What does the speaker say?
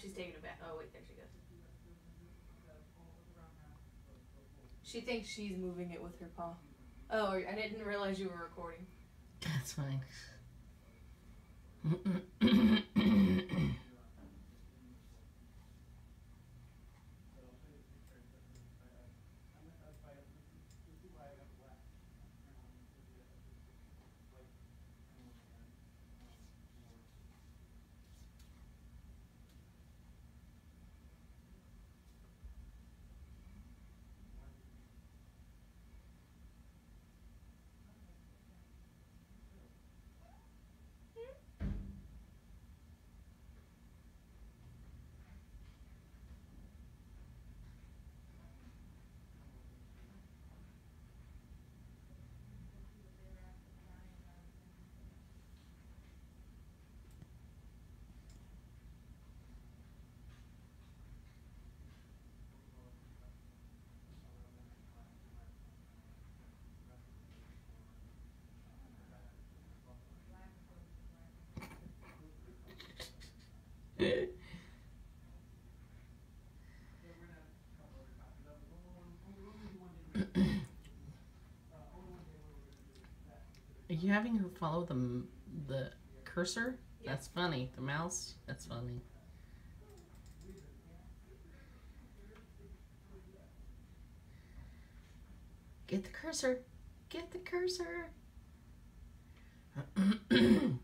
she's taking it back. Oh wait, there she goes. She thinks she's moving it with her paw. Oh, I didn't realize you were recording. That's fine. Are you having her follow the the cursor? That's funny. The mouse. That's funny. Get the cursor. Get the cursor.